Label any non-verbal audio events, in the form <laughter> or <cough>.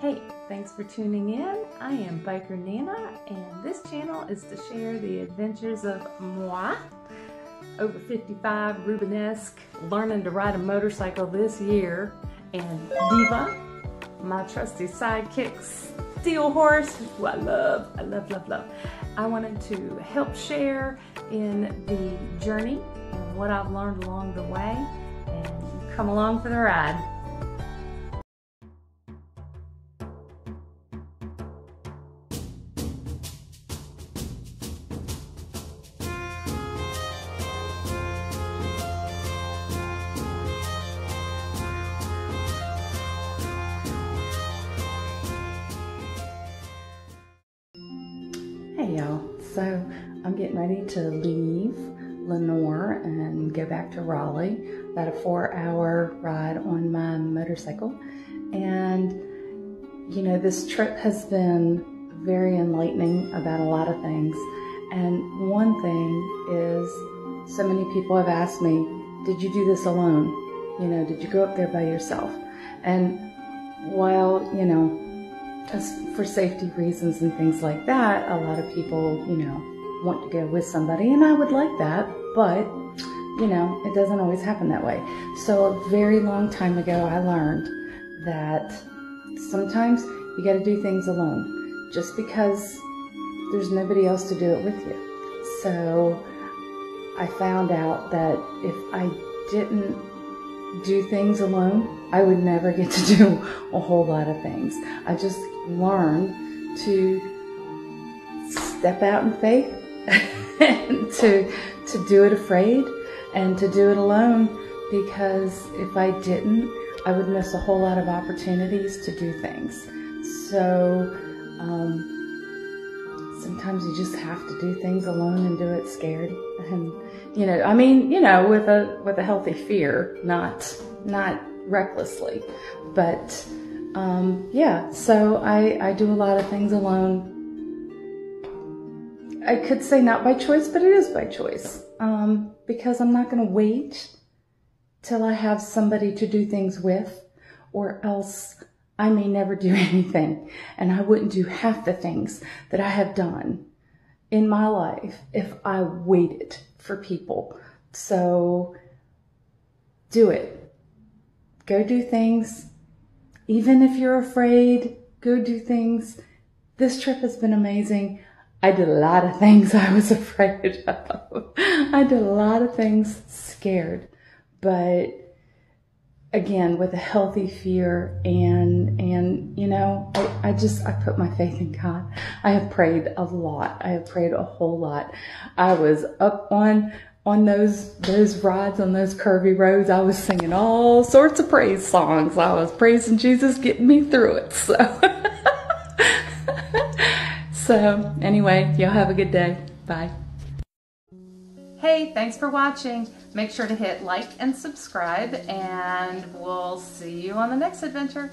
Hey, thanks for tuning in. I am Biker Nana, and this channel is to share the adventures of moi, over 55, Rubenesque, learning to ride a motorcycle this year, and Diva, my trusty sidekick, Steel Horse, who I love, I love, love, love. I wanted to help share in the journey and what I've learned along the way, and come along for the ride. Hey y'all, so I'm getting ready to leave Lenoir and go back to Raleigh. About a four hour ride on my motorcycle. And, you know, this trip has been very enlightening about a lot of things. And one thing is, so many people have asked me, Did you do this alone? You know, did you go up there by yourself? And while, you know, as for safety reasons and things like that, a lot of people, you know, want to go with somebody, and I would like that, but you know, it doesn't always happen that way. So, a very long time ago, I learned that sometimes you got to do things alone just because there's nobody else to do it with you. So, I found out that if I didn't do things alone, I would never get to <laughs> do a whole lot of things. I just learned to step out in faith <laughs> and to to do it afraid and to do it alone because if I didn't, I would miss a whole lot of opportunities to do things. So um, sometimes you just have to do things alone and do it scared. And you know i mean you know with a with a healthy fear not not recklessly. But um, yeah so i i do a lot of things alone. I could say not by choice but it is by choice. Um, because i'm not going to wait till i have somebody to do things with or else i may never do <laughs> anything and i wouldn't do half the things that i have done in my life if i waited for people. So do it. Go do things. Even if you're afraid, go do things. This trip has been amazing. I did a lot of things <laughs> I was afraid of. I did a lot of things scared, but again with a healthy fear and you know I, I just i put my faith in god. I have prayed a lot. I have prayed a whole lot. I was up on on those those rides on those curvy roads. I was singing all sorts of praise songs. I was praising jesus getting me through it. So <laughs> so anyway y'all have a good day. Bye. Hey, thanks for watching. Make sure to hit like and subscribe, and we'll see you on the next adventure.